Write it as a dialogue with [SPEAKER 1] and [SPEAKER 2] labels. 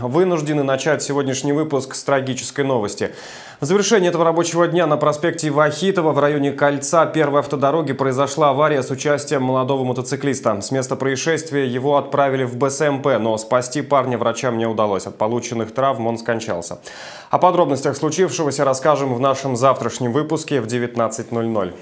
[SPEAKER 1] Вынуждены начать сегодняшний выпуск с трагической новости. В завершении этого рабочего дня на проспекте Вахитова в районе Кольца первой автодороги произошла авария с участием молодого мотоциклиста. С места происшествия его отправили в БСМП, но спасти парня врачам не удалось. От полученных травм он скончался. О подробностях случившегося расскажем в нашем завтрашнем выпуске в 19.00.